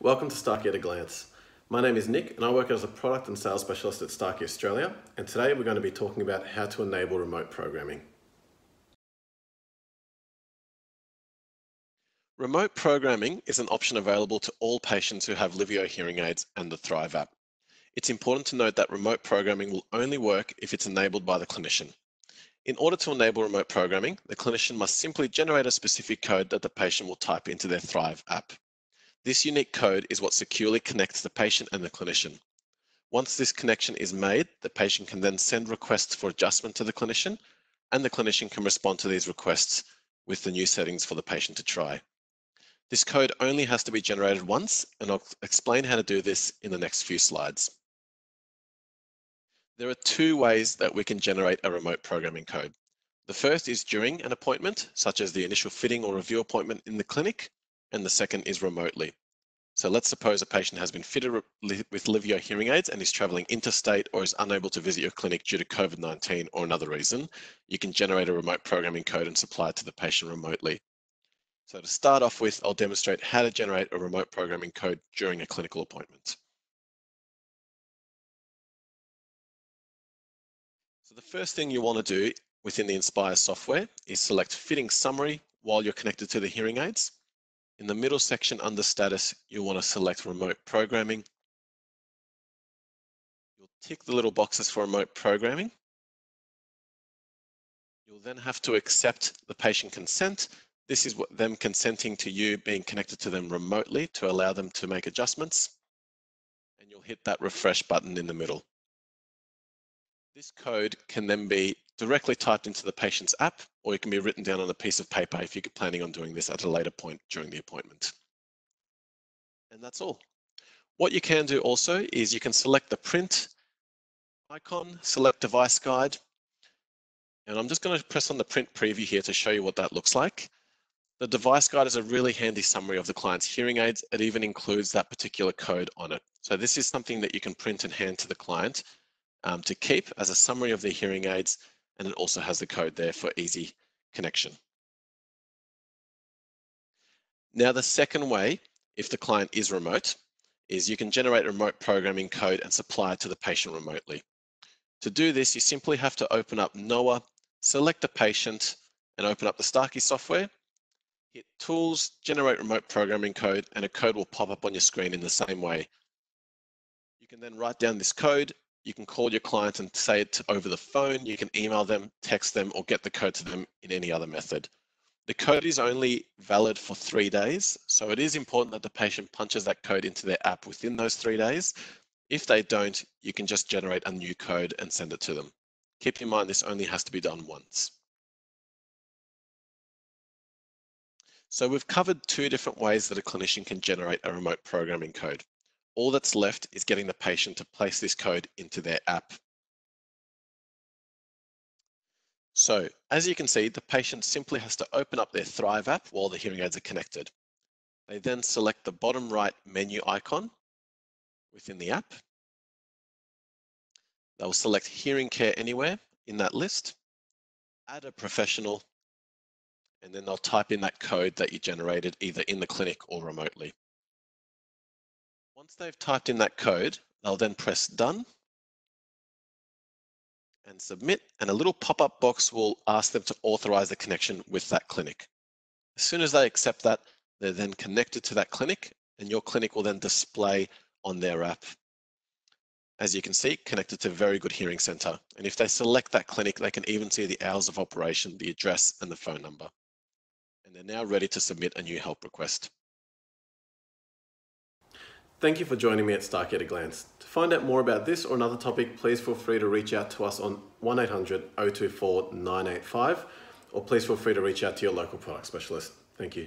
Welcome to Starkey at a Glance. My name is Nick and I work as a product and sales specialist at Starkey Australia and today we're going to be talking about how to enable remote programming. Remote programming is an option available to all patients who have Livio hearing aids and the Thrive app. It's important to note that remote programming will only work if it's enabled by the clinician. In order to enable remote programming, the clinician must simply generate a specific code that the patient will type into their Thrive app. This unique code is what securely connects the patient and the clinician. Once this connection is made, the patient can then send requests for adjustment to the clinician, and the clinician can respond to these requests with the new settings for the patient to try. This code only has to be generated once, and I'll explain how to do this in the next few slides. There are two ways that we can generate a remote programming code. The first is during an appointment, such as the initial fitting or review appointment in the clinic, and the second is remotely. So let's suppose a patient has been fitted with Livio hearing aids and is traveling interstate or is unable to visit your clinic due to COVID-19 or another reason. You can generate a remote programming code and supply it to the patient remotely. So to start off with, I'll demonstrate how to generate a remote programming code during a clinical appointment. So the first thing you want to do within the Inspire software is select Fitting Summary while you're connected to the hearing aids. In the middle section under Status, you'll want to select Remote Programming. You'll tick the little boxes for remote programming. You'll then have to accept the patient consent. This is what them consenting to you being connected to them remotely to allow them to make adjustments. And you'll hit that refresh button in the middle. This code can then be directly typed into the patient's app, or it can be written down on a piece of paper if you're planning on doing this at a later point during the appointment. And that's all. What you can do also is you can select the print icon, select device guide, and I'm just going to press on the print preview here to show you what that looks like. The device guide is a really handy summary of the client's hearing aids. It even includes that particular code on it. So this is something that you can print and hand to the client um, to keep as a summary of their hearing aids, and it also has the code there for easy connection. Now, the second way, if the client is remote, is you can generate remote programming code and supply it to the patient remotely. To do this, you simply have to open up Noah, select the patient, and open up the Starkey software. Hit Tools, Generate Remote Programming Code, and a code will pop up on your screen in the same way. You can then write down this code you can call your client and say it over the phone. You can email them, text them, or get the code to them in any other method. The code is only valid for three days, so it is important that the patient punches that code into their app within those three days. If they don't, you can just generate a new code and send it to them. Keep in mind, this only has to be done once. So we've covered two different ways that a clinician can generate a remote programming code. All that's left is getting the patient to place this code into their app. So as you can see, the patient simply has to open up their Thrive app while the hearing aids are connected. They then select the bottom right menu icon within the app. They'll select Hearing Care Anywhere in that list, add a professional, and then they'll type in that code that you generated either in the clinic or remotely. Once they've typed in that code, they'll then press done and submit, and a little pop-up box will ask them to authorize the connection with that clinic. As soon as they accept that, they're then connected to that clinic, and your clinic will then display on their app. As you can see, connected to Very Good Hearing Center. And if they select that clinic, they can even see the hours of operation, the address, and the phone number. And they're now ready to submit a new help request. Thank you for joining me at Starkey at a Glance. To find out more about this or another topic, please feel free to reach out to us on 1800 024 985 or please feel free to reach out to your local product specialist. Thank you.